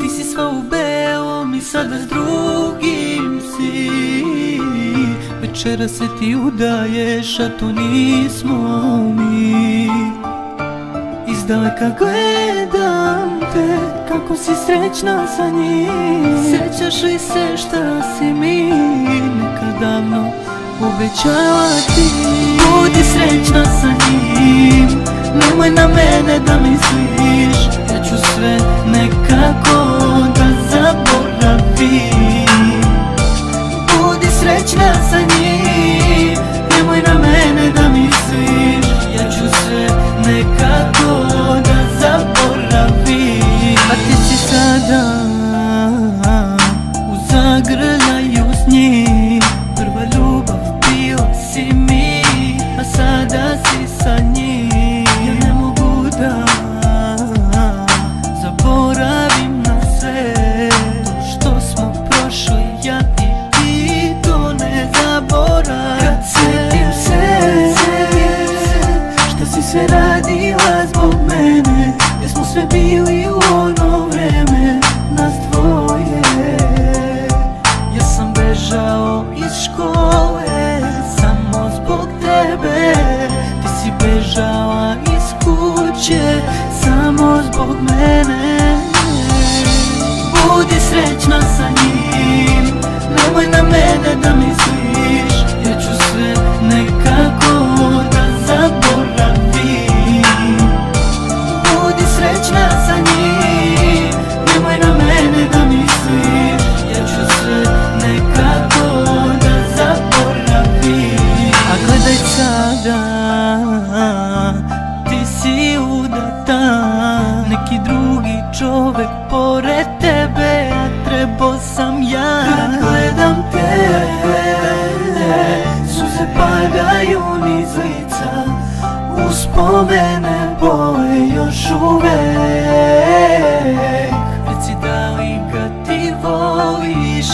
Ti si sva u belom i sada s drugim si. Večera se ti udaješ, a to nismo mi. Izdaleka gledam te, kako si srećna sa njim. Sjećaš li se šta si mi nekad davno obećala ti? Budi srećna sa njim nemoj na mene da misliš Ja ću sve nekako da zaboravim. Budi srećna sa njim, nemoj na mene da misliš Ja ću sve nekako da zaboravim. A ti si sada si bežala iz kuće samo zbog mene. Budi srećna sa njim, nemoj na mene da misliš tragaju niz lica Uspomene boje još uvek. Reci da li ga ti voliš?